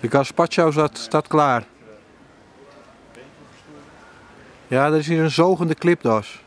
De gazpacho staat, staat klaar. Ja, er is hier een zogende clipdas.